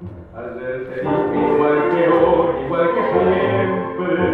Ayer te igual que hoy, igual que siempre.